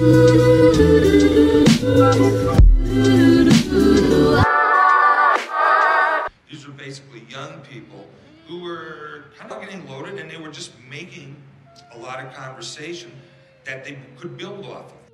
These were basically young people who were kind of getting loaded and they were just making a lot of conversation that they could build off of.